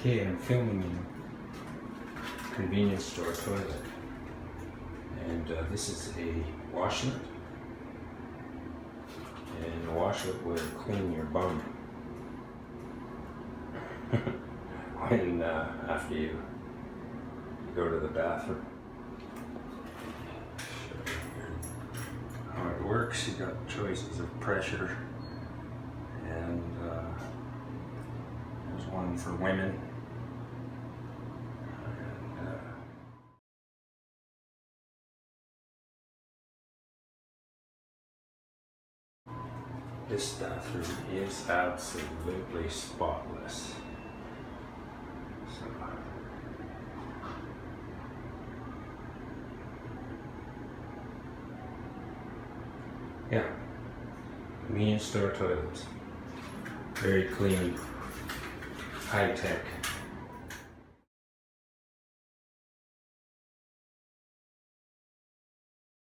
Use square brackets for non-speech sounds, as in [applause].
Okay, I'm filming in convenience store toilet. And uh, this is a washlet. And a washlet will clean your bum. [laughs] when uh, after you, you go to the bathroom. How it works, you got choices of pressure and uh, for women. This bathroom is absolutely spotless. So, yeah, convenience store toilets, very clean, high tech.